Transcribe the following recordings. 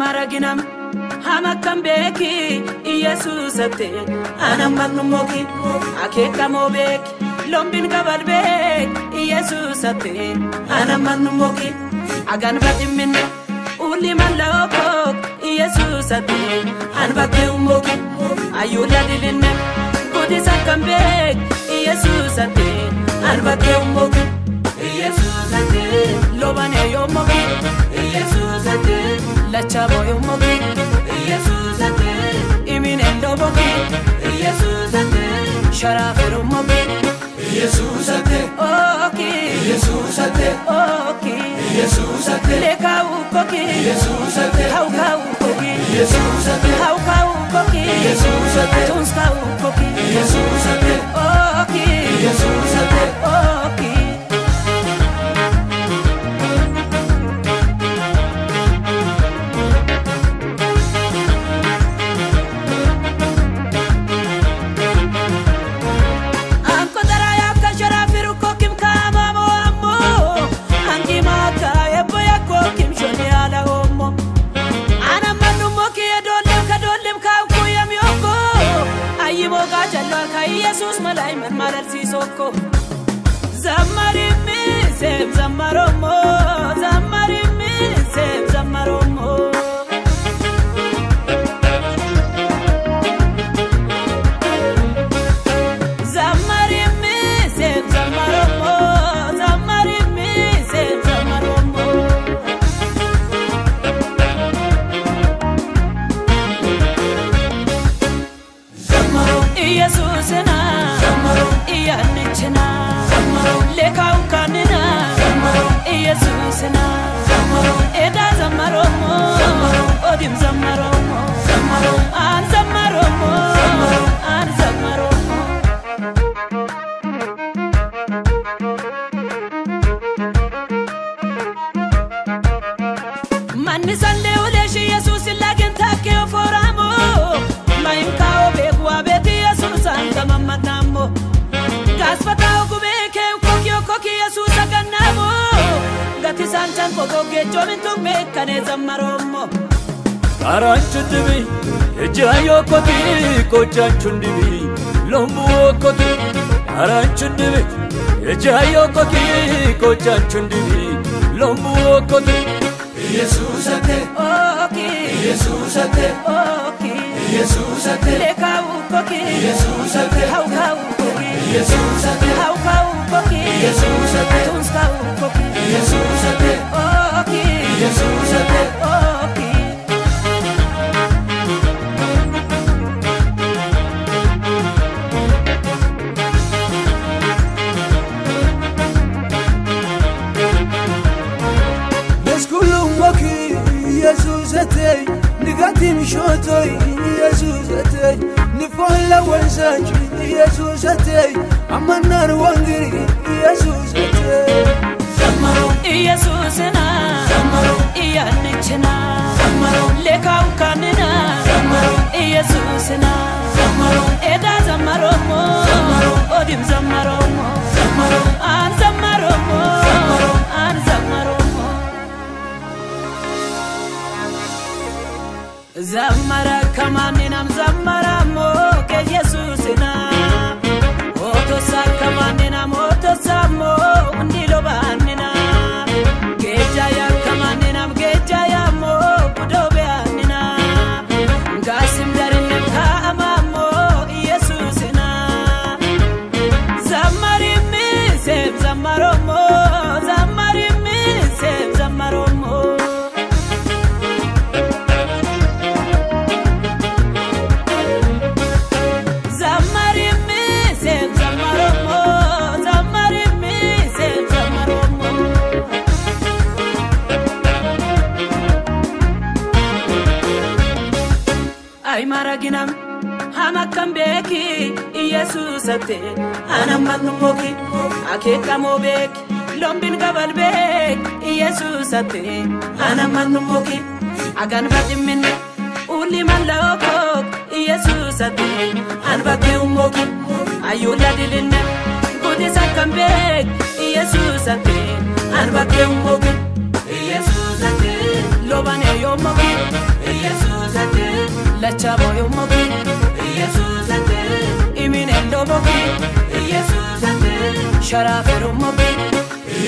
Ay maraginam hamakam beki Yesus ate anam magnumoki akekamo beki lombin kabal beki Yesus ate anam magnumoki agan batiminne uli malokok Yesus ate anbake umoki ayula dilinne kodi sakambek Yesus ate anbake umoki Yesus ate lobane yomoki yesuusate lachabo yomoki yesuusate imin endoboki yesuusate sharaferumoki yesuusate oki yesuusate oki ka lekawukoki yesuusate haukawukoki yesuusate haukawukoki yesuusate tunskawukoki yesuusate oki yesuusate oh. jaachuun dibi lombuu kooti haaraachuun dibi ejaayoo kooti koojaachuun dibi lombuu kooti. Yesuusate Yesuusate Yesuusate leekawu kooti Yesuusate hawkawu kooti Yesuusate hawkawu kooti Yesuusate tunskawu kooti Yesuusate Yesuusate. መናር ወንጌል ኢየሱስ ብቻ ዘምሩ ኢየሱስና ዘምሩ እያንችና ዘምሩ ሌካው ካንና ዘምሩ ኢየሱስና ዘምሩ ኤዳ ዘመሮሞ ኦዲም ዘመሮሞ አን ዘመሮሞ አን ዘመሮሞ ዘመረ ከማንናም hama kan beeki iyesuusate anammannu moki akeekamoo beeki lombin gabal beek iyesuusate anammannu moki agan badimminne uli mallaokok iyesuusate an bakkee ummoki ayyuula dilinne gudisa kan beek iyesuusate an bakkee ummoki iyesuusate lobane yommoki iyesuusate lachabo yommoki iyesuusate imine loboki iyesuusate sharaferummoki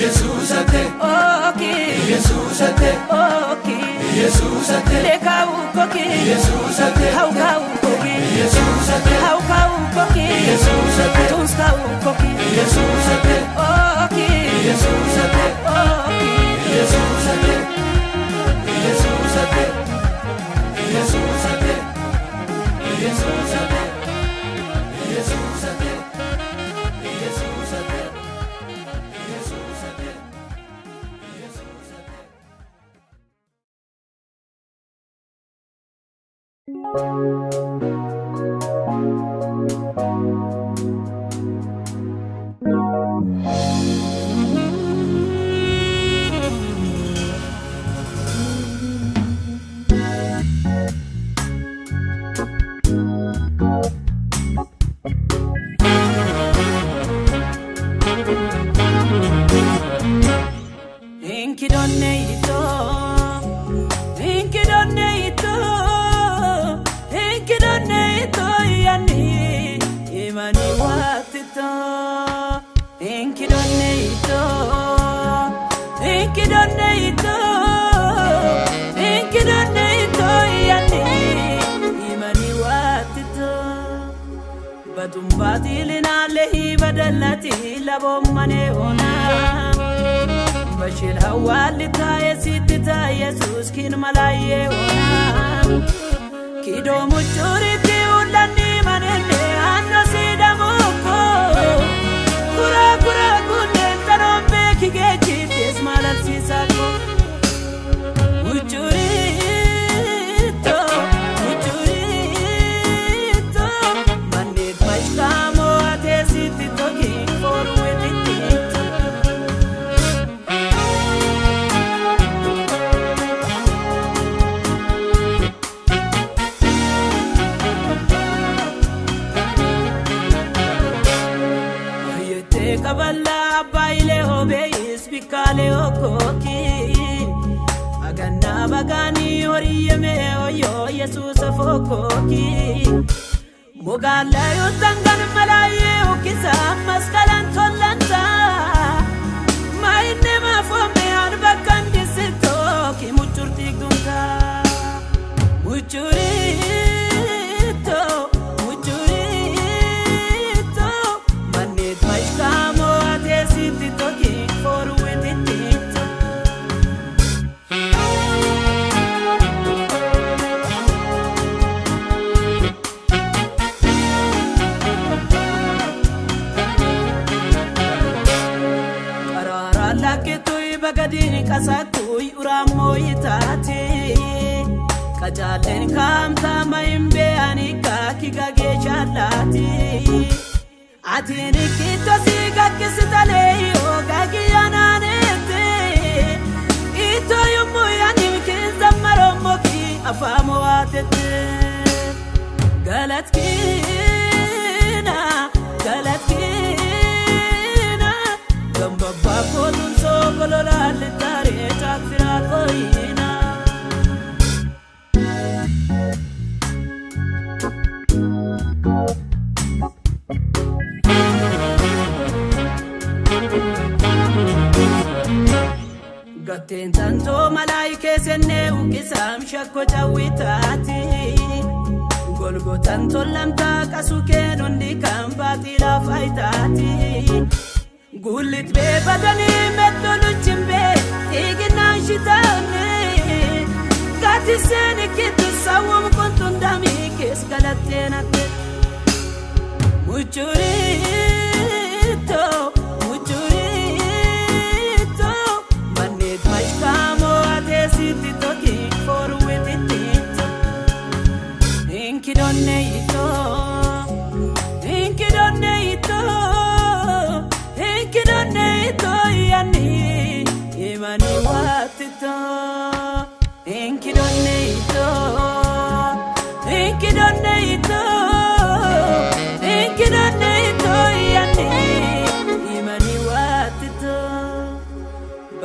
Yesuusate, oki Yesuusate, oki Yesuusate, lekawukoki Yesuusate, haukawukoki Yesuusate, haukawukoki Yesuusate, tunskawukoki Yesuusate, oki Yesuusate, oki Yesuusate, Yesuusate, Yesuusate, فاتيلنا عليه بدلته لبوم من هنا بشيل هوال تاي سيت تاي يسوس كين ملايه هنا كيدو مجوري kooki mogaalayo sangan malaayee okisaa Jaaleen kaamtama hin beeyani kaakiga geechaalaati. Ati nikkitto si gakkisitalee yoo gaggiyyanaaneeti. Itoo yommu yaani keessa marommoki afaamu waatetti. Galatkiina galatkiina gamba baakootuun soo gololaa letaa. Gatteen tantoo malaayikee sennee uwwisaam shakko cawwitaati. Golgotaan tollamtaa qasu kennuun kan baaxiilaa faayitaati. Gullit bee badanii mettoluchin bee dhiiginaan shitaanne. Gaati seeni kittu sawwam kuntun damii kees galateen hatte. Muchurito,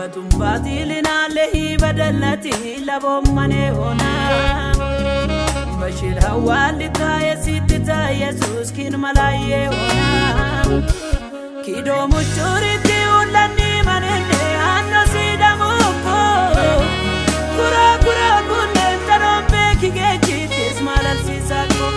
Matumbati linalehi badalati labommane ona. Bashir hawali taya siti taya suskin malaye ona. Kido muchuriti ulani manene anno sida moko. Kura kura kunne tarombe kigechitis malal sisako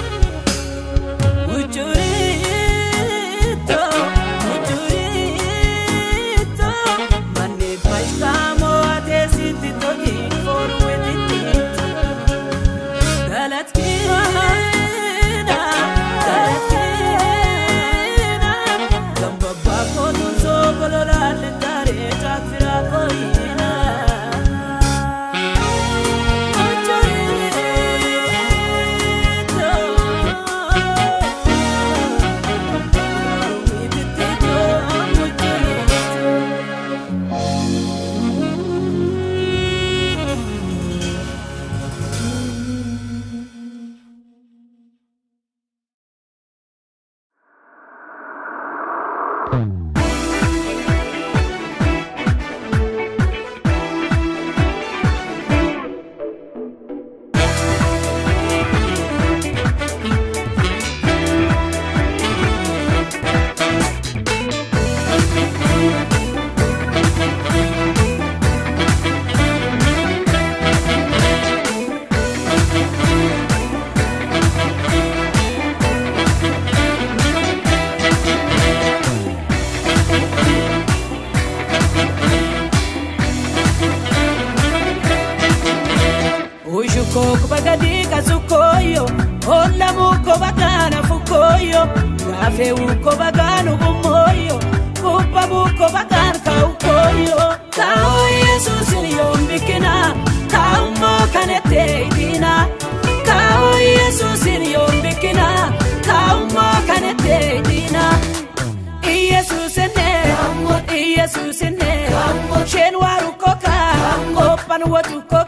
outro.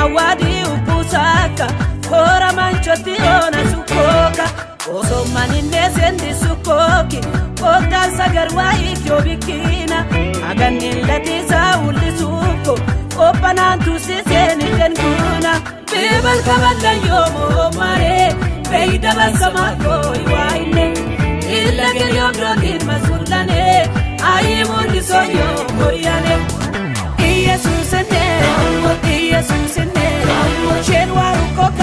awadi upusaka kora manchoti ona sukoka. Oso mani nesendi sukoki otasagarwai kyobikina agannillatisa ulli sukko qophanantusiseeniten kuna bibalkabadda yomoomare beyidabansamakoi waine. Illagel yomdokinmasullane ayimundisoyo koryane Jesus and then, Jesus and then, Jesus and then, Jesus and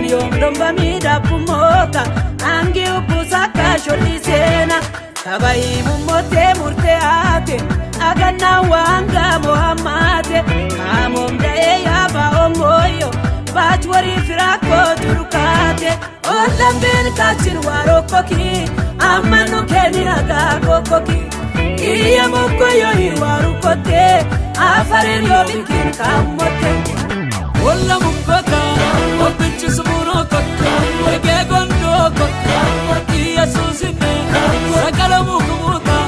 afen yom dombamiidhappumoka angi ubbusakka sholliseena kabayi mummote murte aate agannaan waanga mohammaate kaamom da'ee yaaba ongoyyo baach warii firaakko turukaate ollambeen kaachin waarokkoki ammannu keeninagaa kokkoki Iya mokkoyo hirwaru kote afaren yo bikin kamote. Olla mukkota obbichi sumuno kotta ya susite sagara mukuta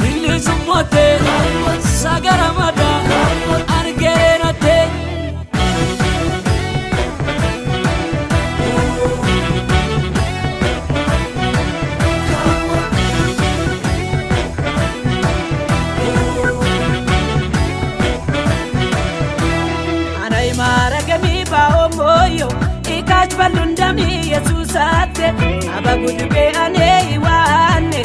dilli summate sagara nami yesusatte abagudube ane iwaanne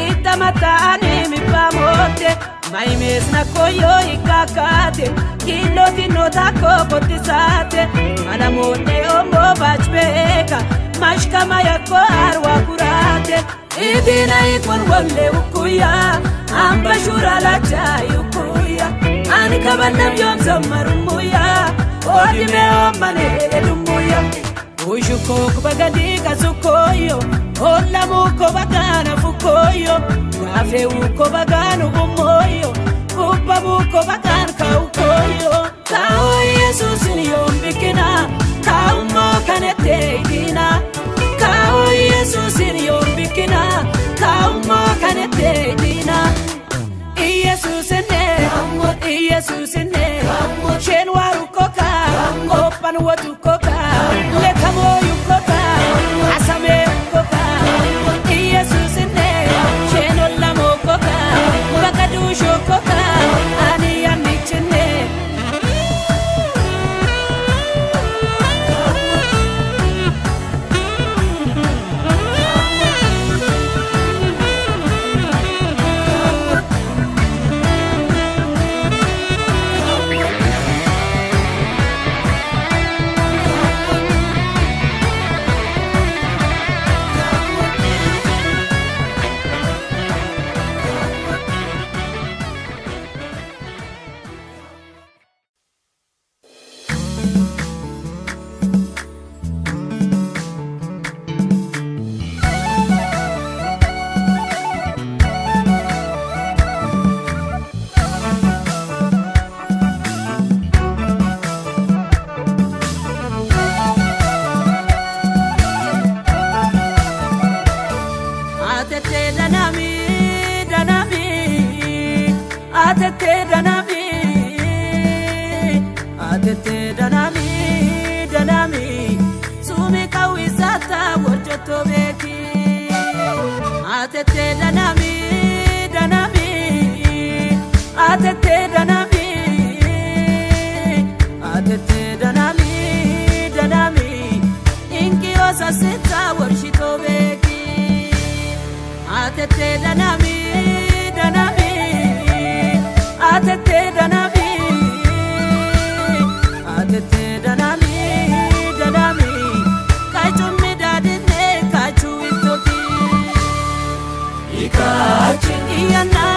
ittamata ane mipamotte maimeesna koyo ikkaakkaate killotinnotakko kottisaate malamoonne ombo bachbeeka mashkama yakko arwa kuraate itina ikon wolle ukkuya amba shuralachayukkuya ani kabannam yom sommarummuya odime ommaneedummuya ujuko kubagandika sukoyo olamuko bagana fukoyo gave uko bagana ubumoyo kubamuko bagana kaukoyo pequena. yesus niyombikina kaumokaneteidina kawo yesus niyombikina kaumokaneteidina iyesusene iyesusene shenwaru atete danami danami. Atete danami atete danami danami. Inkiosa sita worshito beki atete danami na na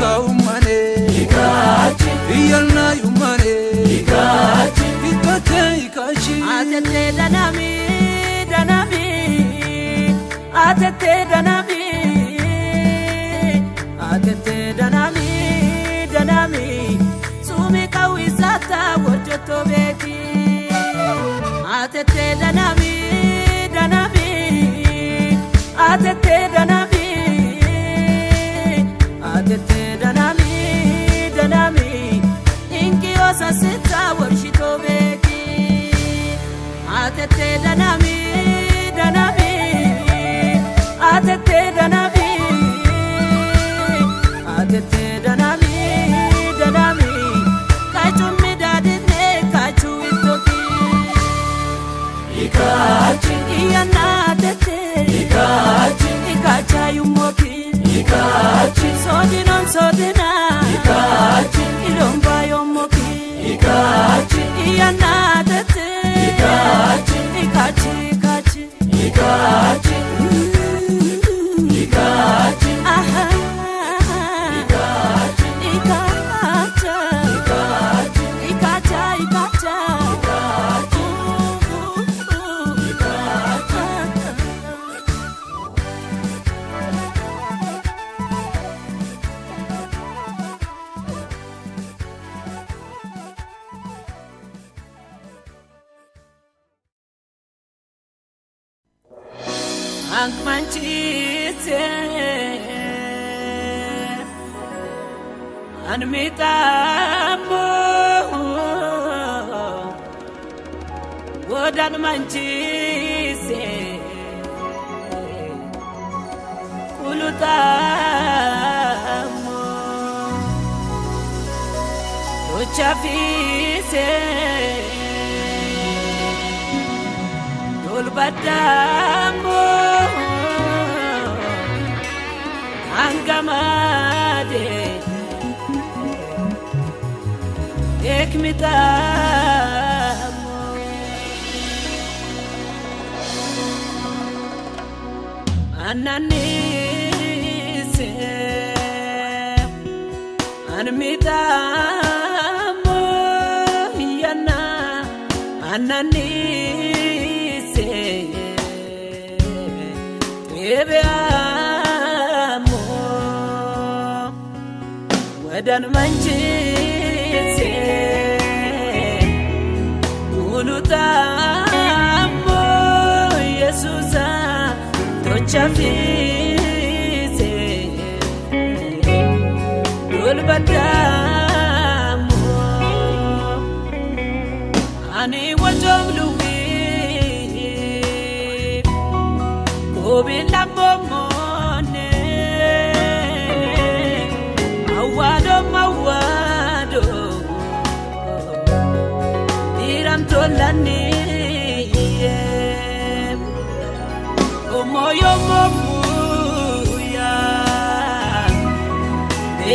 kaumane ikachi iyalna yumane ikachi itbate ikachi atete danami danami atete danami atete danami danami sumi kawisata wojoto beki atete danami danami atete danami atete danami danami. Atete danami. Atete danami danami. Kachu midadine kachu itoki ikachi iyana atete ikachi ikacha yumoki ikachi sodi non sodi ananise. Ebe amo. Wadan manjise. Ulutamo yesusa tochafise. Dulbadaa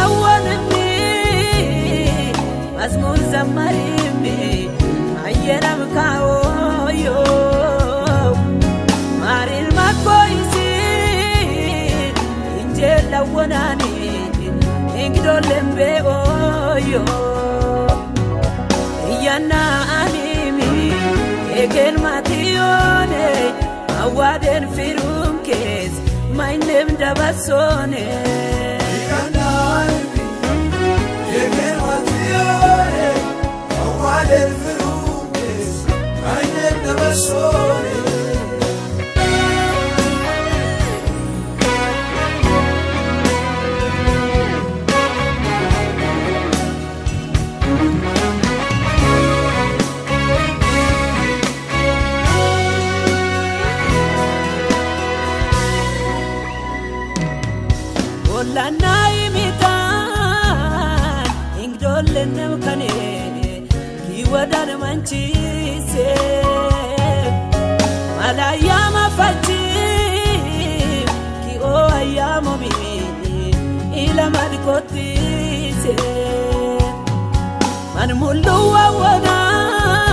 ማክፋላወንሚ መዝሙር ዘመሪሚ አየረም ካዎዮ ማሪን ማኮይሲ እንጀላወናኒ እንግዶlembe oyo እያና አኒሚ ኤጌን ማቲዮኔ አዋደን ፊሩም ኬስ ማይንም Ferrumes, never Amazones. gammachiise mala ayyaama fakkii ki'oo ayyaama bibii ilama dhikottiise man mul'uu wawwanaa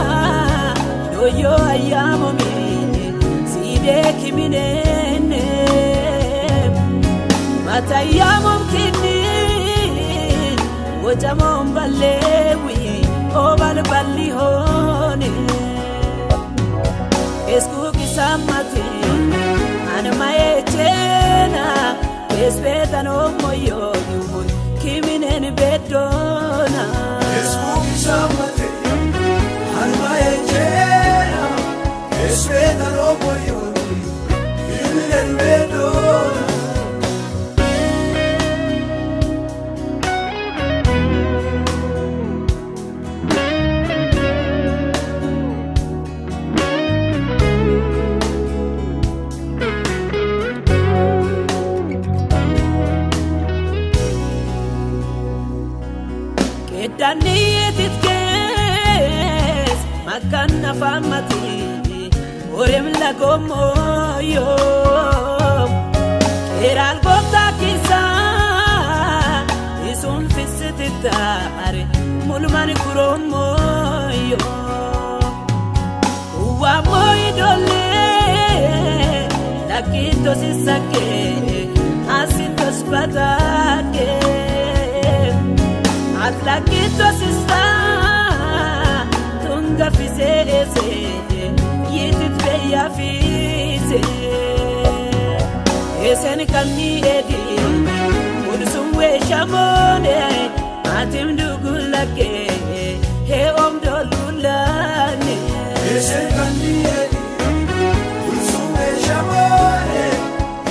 dooyyoo ayyaama bibii siidee kiminenne mata ayyaama kinni wocamoon balleewi oo balballi hoo. Eeskuu kisaamati anuma echeena keesbeetan ommoyoo yuubun kimineen beddoona. Eeskuu kisaamati anuma echeena keesbeetan ommoyoo yuubun kimineen beddoona. afamati orem la gomoyo oh. era il botta chissà e son fissati Mulmani mulman kuromoyo wa moi dole la quinto si sa che asito spatake atlaquito seese yititbe yafiise eesen kan miidhe kun weeshamoone maatiin dugullaggee hee omdoo lullaane. eesen kan miidhe kun weeshamoone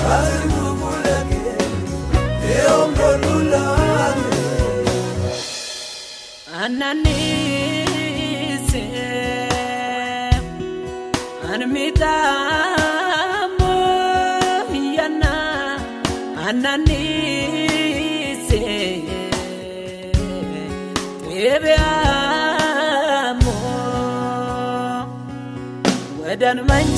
maatiin dugullaggee hee omdoo lullaane. Ananiise. mitamo yana anani se tebe amo wedan manja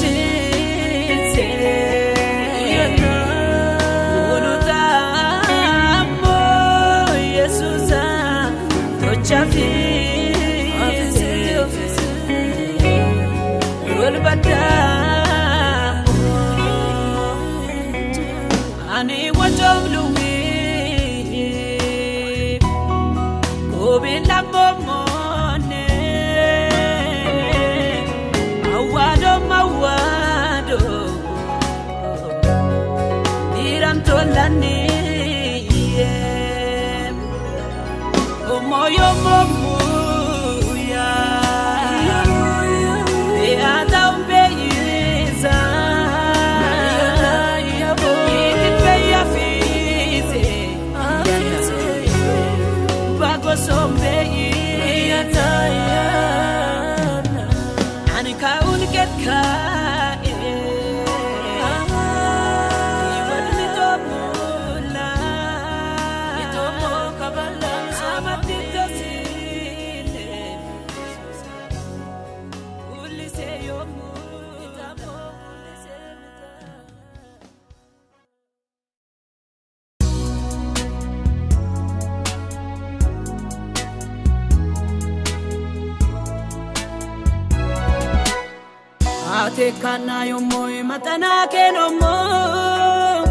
Akeekannaa yommuu maxanaa kennommoo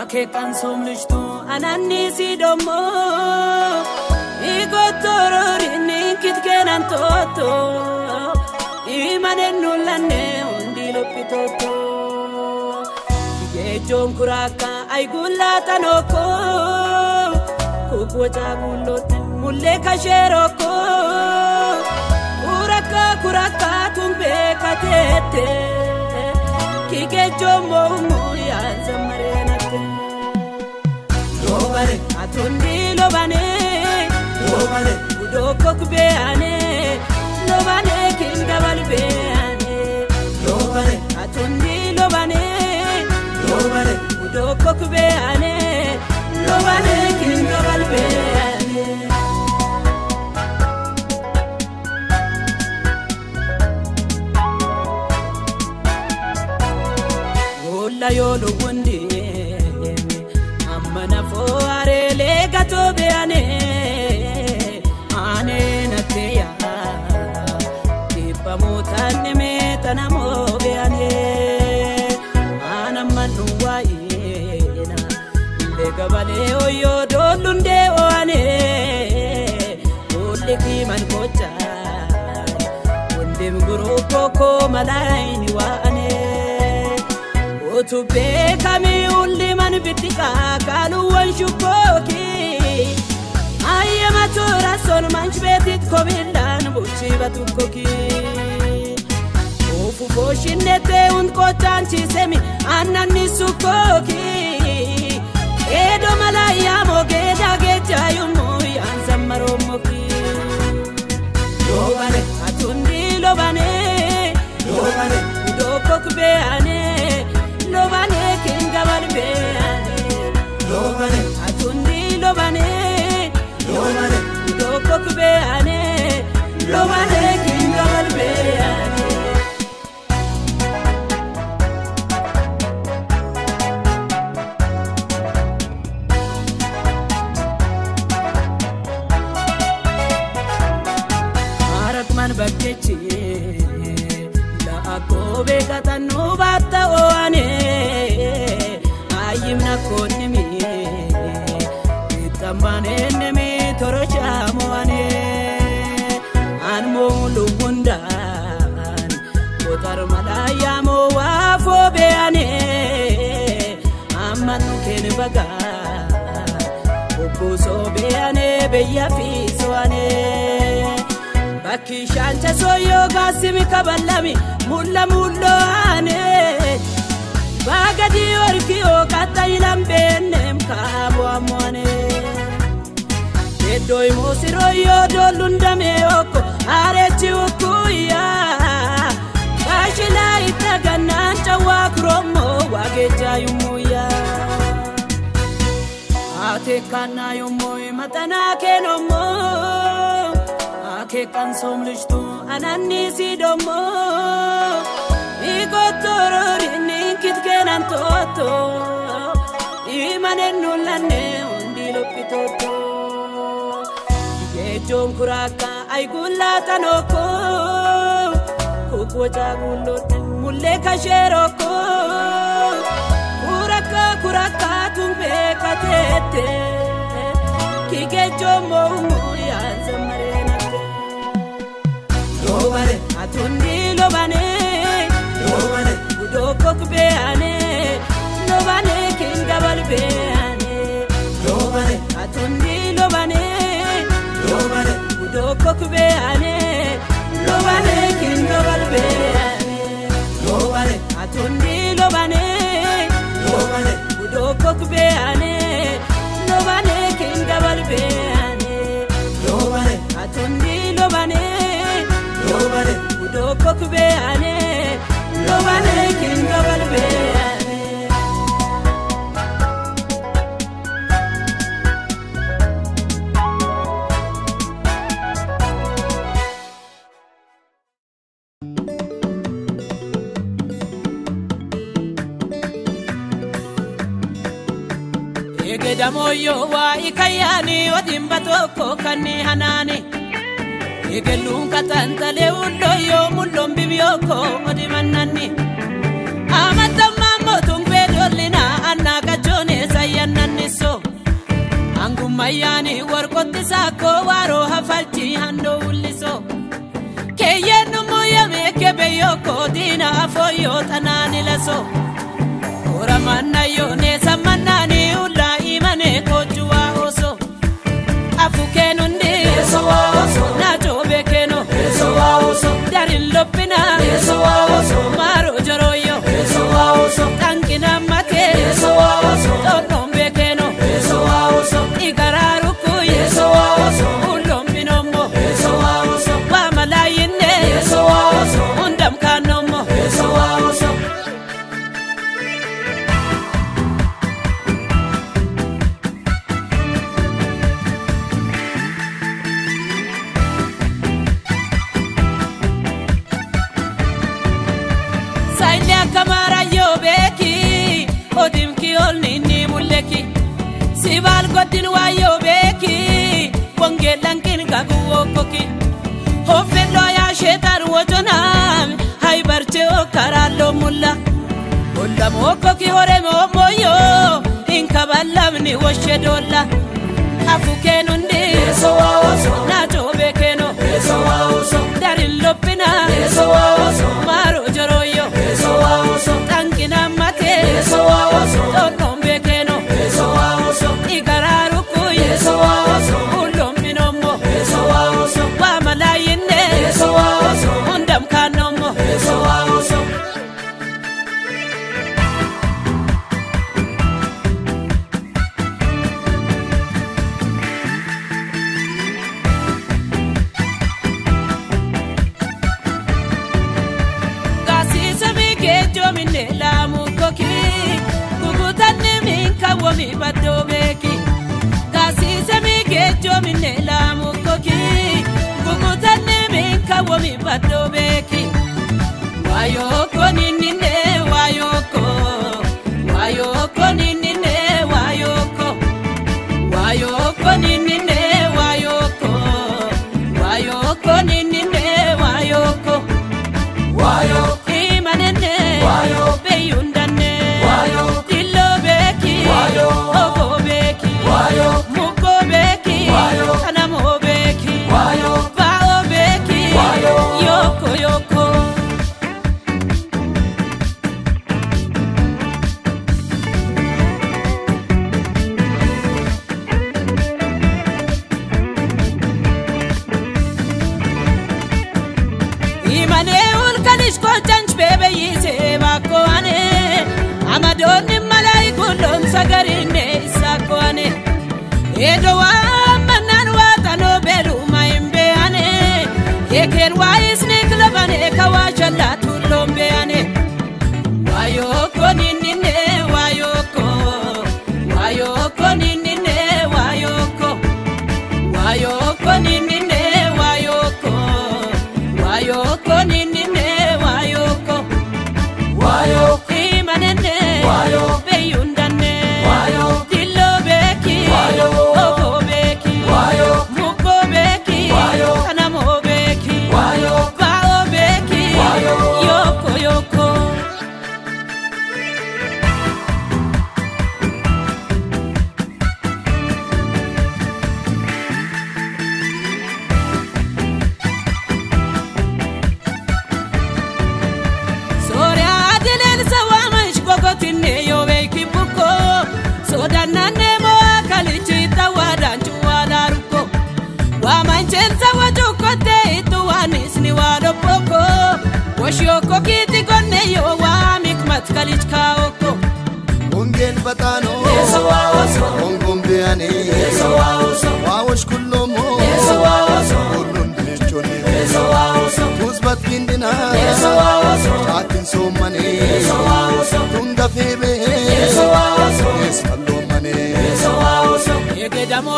akeekan somlishtu anannisii dommoo igottororiin kitkenan toto. Imanen nullanne hundi lophitoto geejjoon kuraakka ayigullaatanokko kukwoca gullotte mullee kasheerokko kurakka kurakka kakatete kikecho momu yanza marenate lobare atondi lobane lobare udoko kubeyane lobane kindabal beyane lobare atondi lobane lobare udoko kubeyane lobane kindabal beyane Ola yolo wundi Amma nafoo areelee gatoo beeyane Aanee natteeya Dhibbamuutaan dhimee tanamoo beeyane Aanamman dhuwaayena Illee gabalee oyyoo doollundee oane Oolli kiiman kochaa Wandem guruu kookoo malaayini waane Otu utuu beekamii hundiman bittiqaa kaaluwwan shubbooki ayyama tuura sonmanchi beetit kobiidhaan bulchiiba tukkoki ufu booshinnetee hundkoochaanchiisemi annanni sukkooki eedoo malaa yaamoo geedaa geejjaa yommuu yaan sammaroo moki loobane atunni loobane loobane iddoo kokbe'ani. be ane. Lo buusoo beeyanee biyya fi so'anee. Bakki shaanja sooyyoo gaasimi kabalami mulla mulloo aanee. Baagadii warqiyoo kattayilan beenneem kaaboo ammoonee. Iddoo immoo siroo yoo doolluun damee okko aareechi ukkuuyyaa. Baashilaa itti gannaan. Akeekannaa yommuu maxanaa keenommoo. Akeekan soomlishtuu ananniisii dommoo. Ikotoroon kitkeenan toto. Imanen nullanne hundi lophitoto. Geejjoon kuraakka ayigullaa noko. Kukuwa caagullootti mullee kasheeroko. Kurakka kurakka tumbee kateette. Kigeejjoon moo'ummoo yaansa mareenatte. Loobane, Atundi lobane. loobane, Udoko kubeane. Lobane kindabal beane. loobane, Atundi lobane. loobane, Udoko kubeane. Lobane kindabal beane. loobane, Atundi lobane. loobane, tokko beeyane lobane kengabar beeyane lobane atandi lobane lobane udoo kokko beeyane lobane kengabar beeyane. Egedamoyyoo waa ikayyaani odimba tokko kanni hanaani. Egelluun katantalee ulloyyoo mulloon bibiyookko odimannanni. Amatammaan mootuun beedollina annaa qachoonee sayyannannisso. Angummayyaani warqotti saakkoo waaroo hafalchi handoo ulliso. Keeyyennummoo yamee kebeyookko diina afooyyoo xanaani laso. Oramannayyoo neessa sawa sawa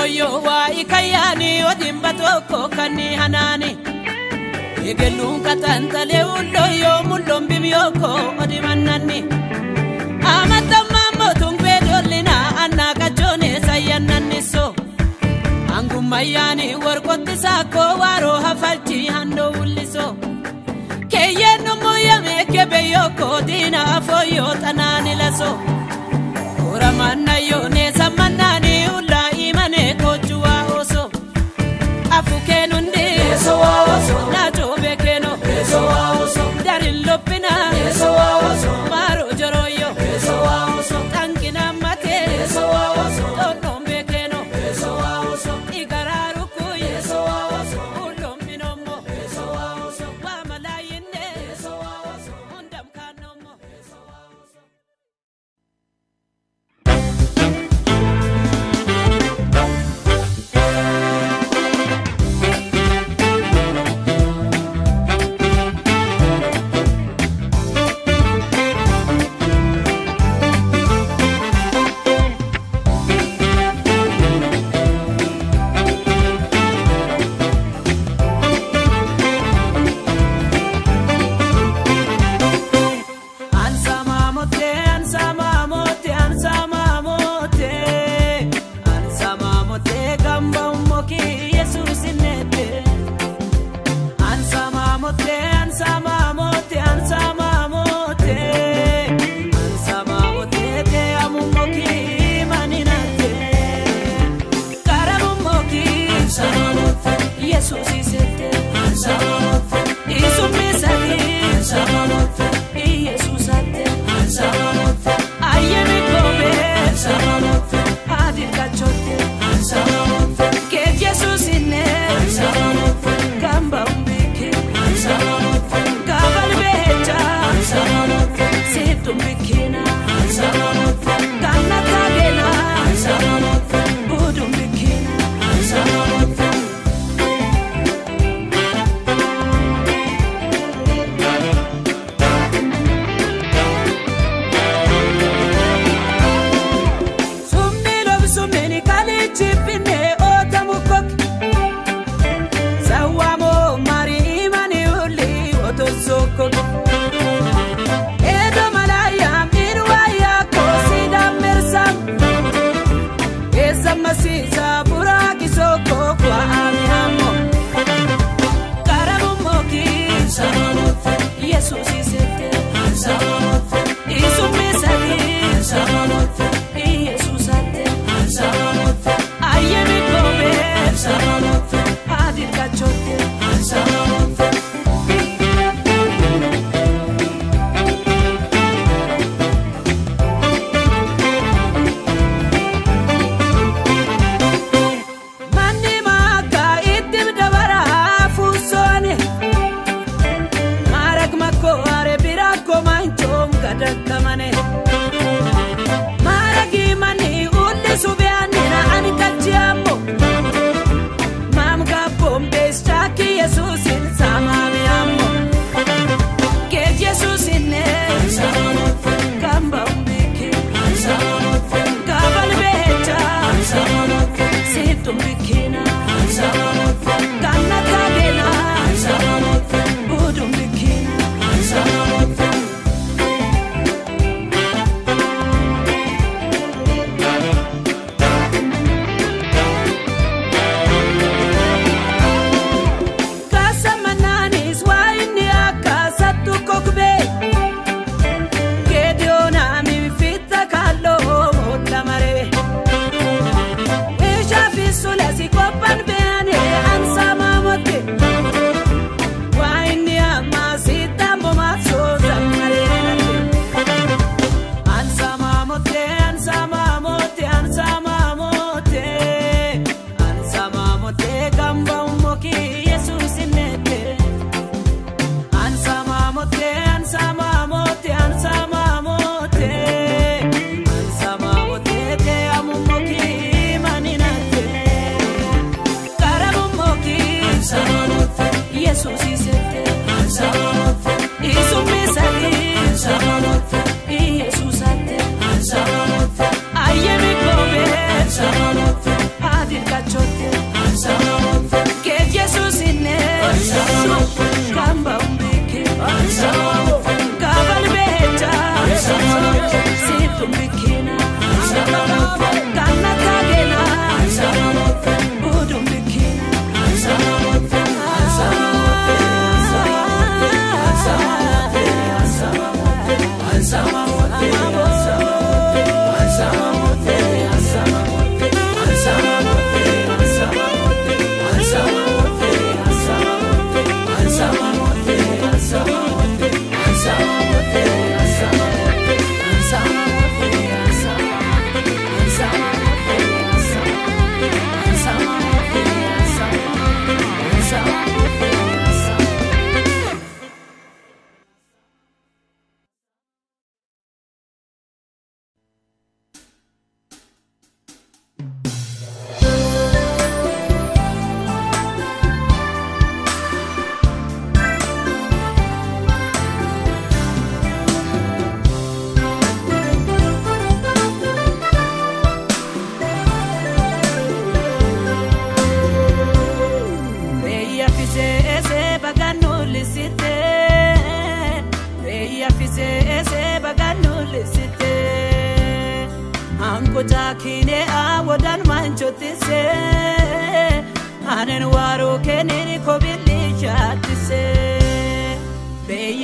mooyyoo waa'ee kayyaanii odiinba tokko kan ni hanaani. Eegalluun kataantalee hundooyyoo mul'oon bimyookkoo odimannanni. Amatammaan mootummaa beedoollinaa annaa qachoonee sayyananniso. Angummayyaani warqootti saakoo waaroo hafalchii handoo wulliso. Keeyyeen mooyyamee kebee yookkoo diina afooyyoo xanaani laso. Koramaan nayoonee.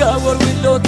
Cagua el window,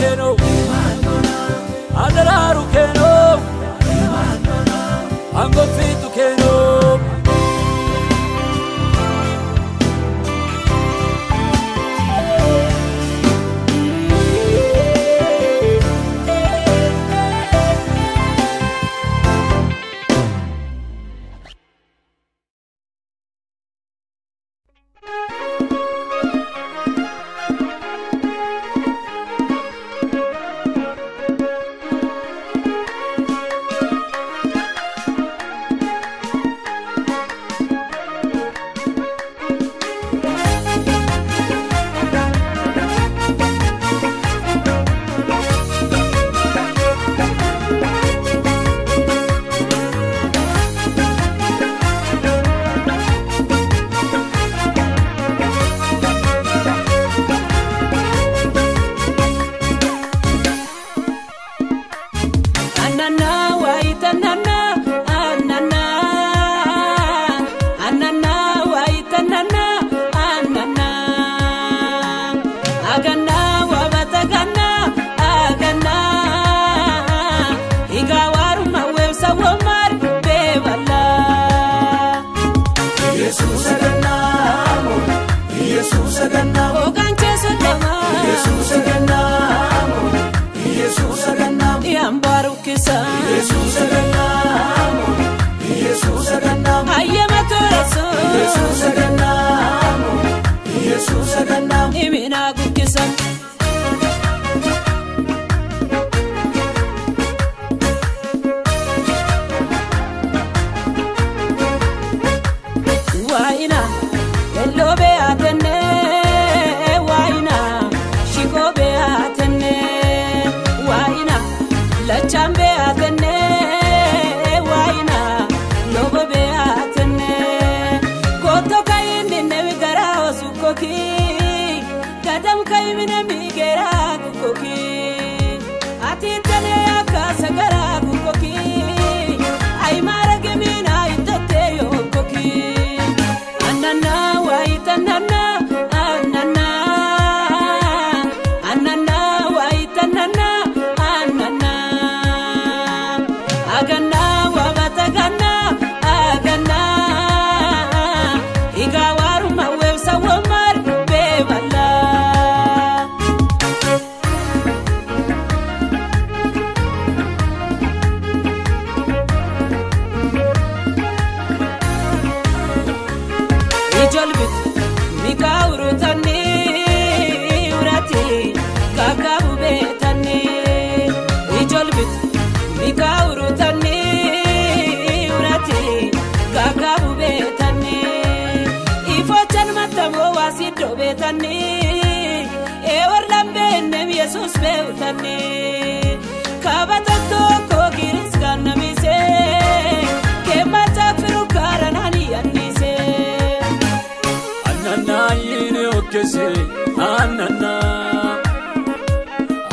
annannaa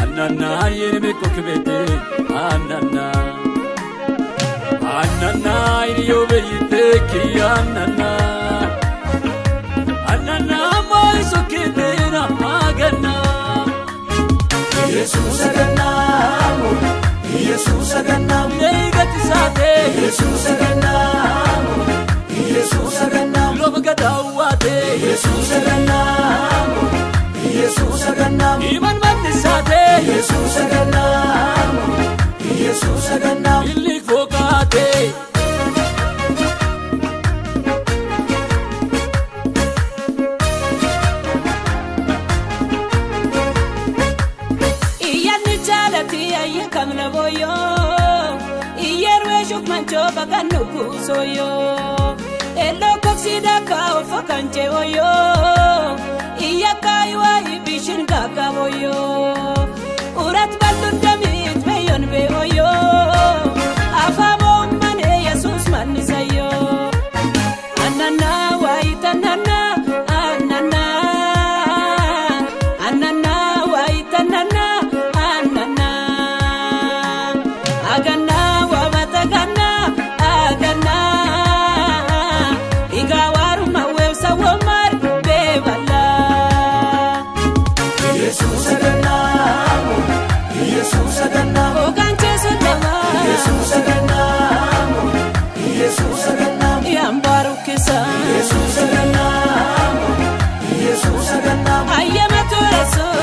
annannaa yerbe kokbete annannaa annannaa iriyobeyite kiriya annannaa annannaa maali sokkeeteera maagannaa. Yesuusa gannaamu Yesuusa gannaamu. Deegati saatee. Yesuusa gannaamu Yesuusa gannaamu. Looba gadaawwaatee. Yesuusa gannaamu. Yesuusa gannaamu. Iman mannisaatee. Yesuusa gannaamu. Yesuusa gannaamu. Illi fooqaatee. kamna boyo iyyerwee shukmanchoo bakka nukusoyo eloo koksii dhakaa ofa kan ce'oyo. iya kaiwa ibishin kakaboyo.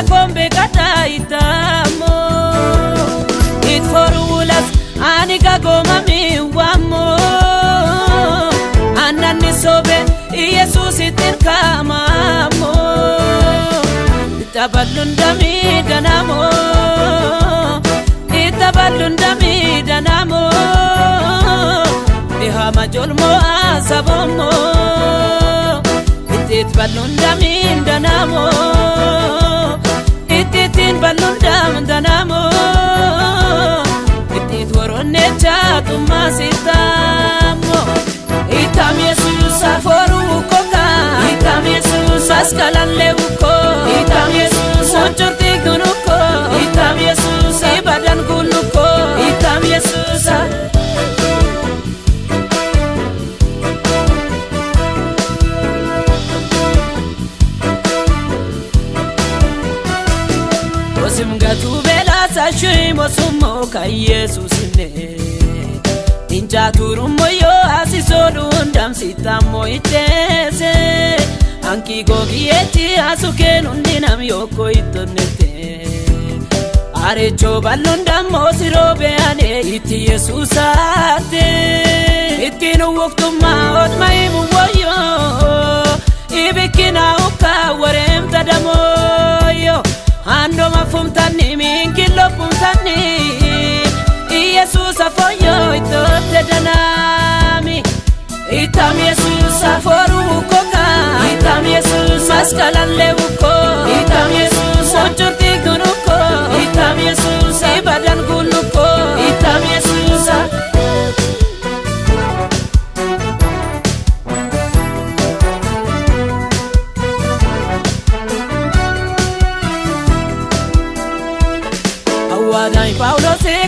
kakombe kataitamo itforuulas ani gagomami wamo annanni sobe iyesuusittin kaamamo itaballundami ganamo itaballundami danamo ihama jolmo asabomo itit ballundami danamo Dam danamoo Ittiit woroonnee chaatummaa sittaamoo Itam Yesuus afooruu kokaa Itam Yesuus askalallee ukoo Itam Yesuus muncurtii gunukoo Itam Yesuus ibadan gunnukoo Itam Yesuus shii mosummoo kan Yesuusinne Injaa turummoo yoo asisoodhuun damsitammoo itteese Hanqii gogiyeetti asukeen hundi nam yookko ittonnette Arechoo balloon dammoo siroo beeyane itti Yesuusaatte Ittiin uwwuftummaa oodma himu woyyoo Ibikkina ukkaa wareemta damooyyoo Handoma fumtanni miinkillo fumtanni Yesuus afoyyoo ittootte danaami Itam Yesuus afooruu kokaa Itam Yesuus maskalallee ukkoo Itam Yesuus muncurtii gunukkoo Itam Yesuus ibadan gunukkoo Itam Yesuus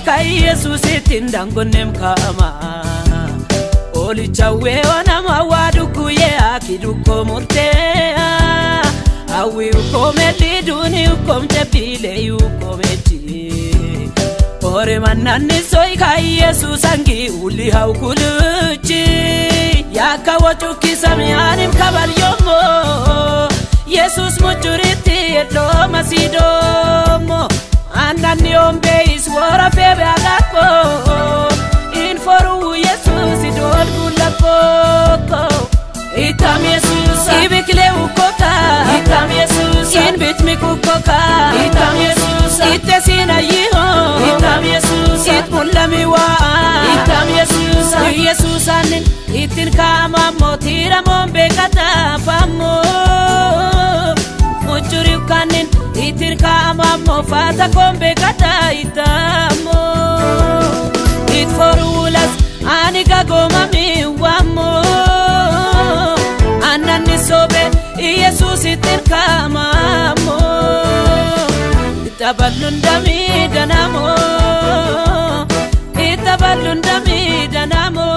Kan Yesuusittiin dangonneem kaa'ama. Olichawwee onama waa dukkuyyee aki dukkoo murtee. Hawwi ukkoomedhi duuni ukkoomte biilee ukkoomedhi. Ore mannanni soy kan Yesuus hangi uli hawkuluchi. Yakka wacukkisa mi'aanim kabaryommoo. Yesuus mucuritti iddoo masiidoomoo. Annanni ombeis wara febe agako Inforu Yesus idol gulakoko Itam Yesus ibikle ukoka Itam Yesus in bitmi kukoka Itam Yesus itte sina yiho Itam Yesus it mulami wa Itam Yesus Yesus anin itin kama motira mombe kata famo Mucuri kanin itin kama mo fata kombe kata itamo It forulas ani gagoma mi wamo Anani sobe Yesus itin kama mo Itaballun dami danamo Itaballun dami danamo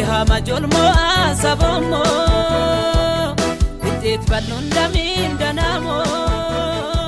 Ihama jolmo asabomo Balluun damiin danaamoo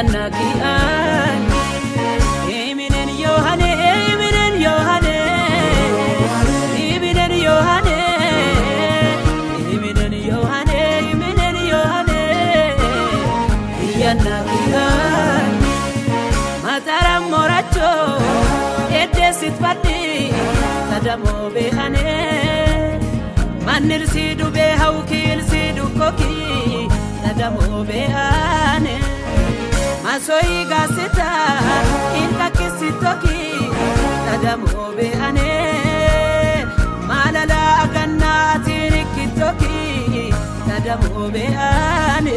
iyyanna ki'aan. Iminen Yohane, iminen Yohane, iminen Yohane, iminen Yohane, iminen Yohane, iyyanna ki'aan. mataram moracho eddesit fadhi tadamoo be'ane mannirsi dubee hawkiilsi dukkoki tadamoo be'ane masoyi gaasita inkakkisittoki tadamoo be'ane maalala agannaatiin ikkittoki tadamoo be'ane.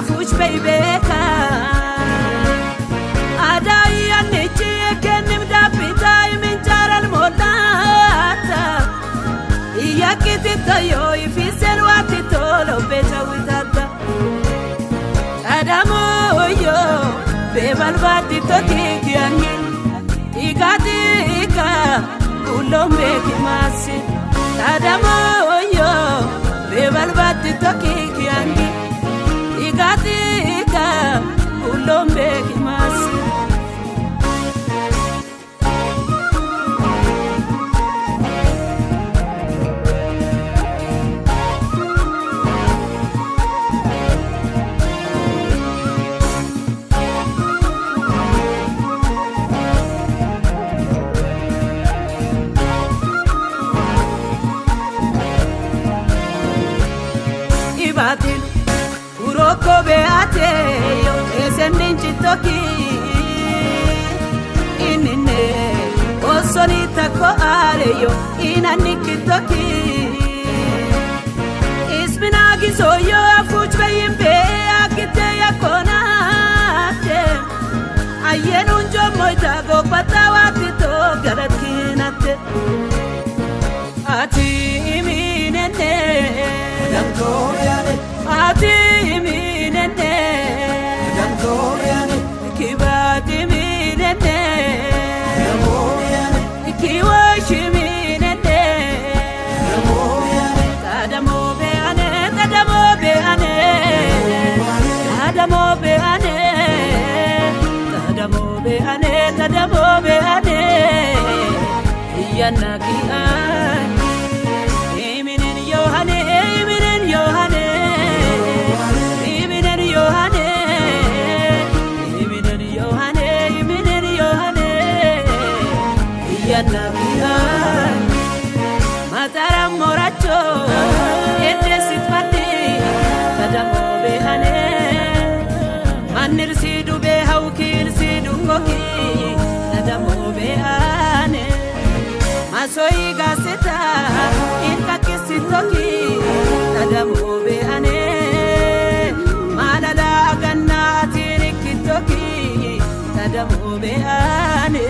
afuush beebeeka adaayyaan ijji kennim daabbitaa iminjaaran moodhaata iyyakkitti toyoo ifiseen waatti tolo beeta. loki inine osonitako areyo inanikitoki isminagizoyo afuchbeyimbe akiteyakonate ayenunjomoitago patawatito garatin dukkoki tadamoo be'ane masoyi gaasita inkakkisittoki tadamoo be'ane maalala agannaatiin ikkittoki tadamoo be'ane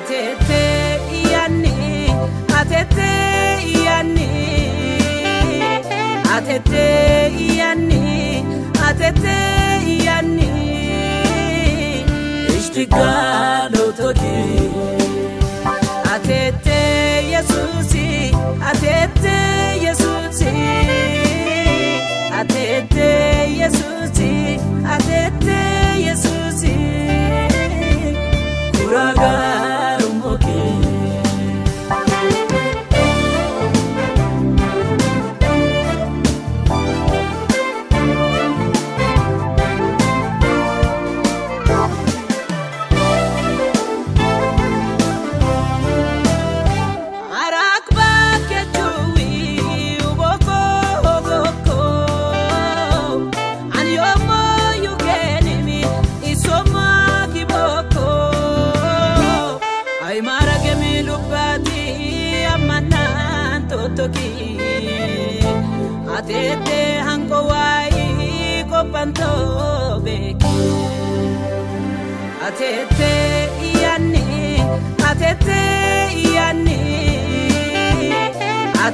ateetee yaani ateetee yaani ateetee yaani ateetee yaani ishtigaalototi ateetee yesuusi ateetee yesuusi ateetee yesuusi ateetee.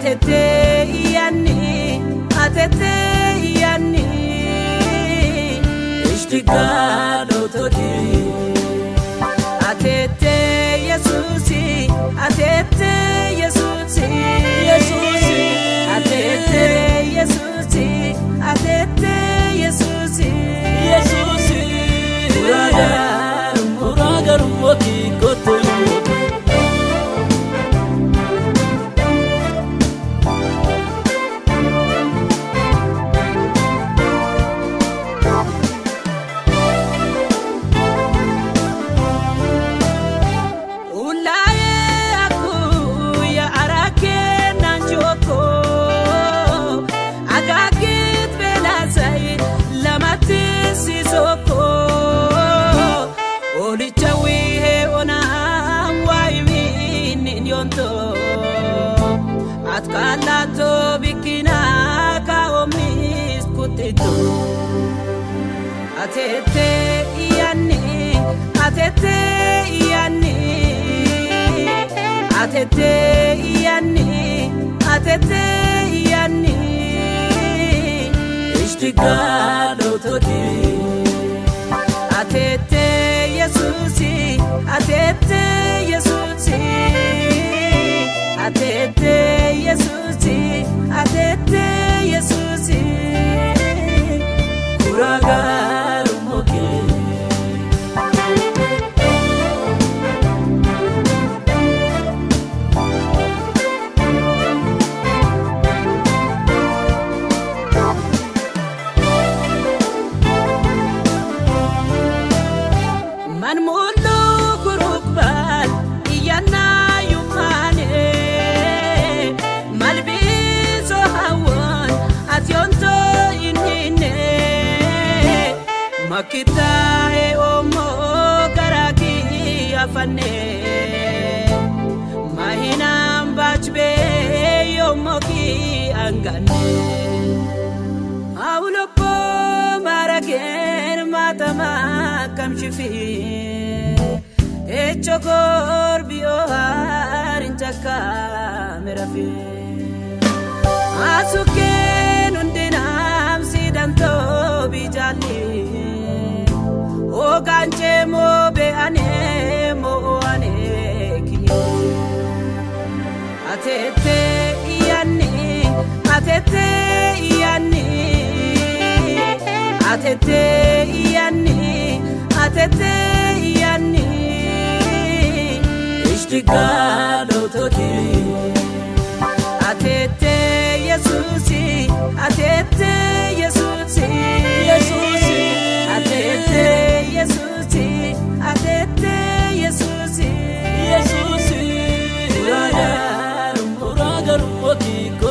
atete yani atete yani. ateetee yaani ateetee yaani ijji gaalotootii ateetee yesuusi ateetee yesuusi ateetee yesuusi ateetee yesuusi kuraagaa. gane awulokko marageen maatama kamshifi echo korbiyo harinchakka mirafi asukkeen hundinaam sidanto bijaalli mo be ane mo ane ki. Atete. atete yani. Atete yani. Atete yani. İştigal otoki. Atete yesusi. Atete yesusi. Yesusi. Atete yesusi. Atete yesusi. Yesusi. Buralarım, buralarım, vakit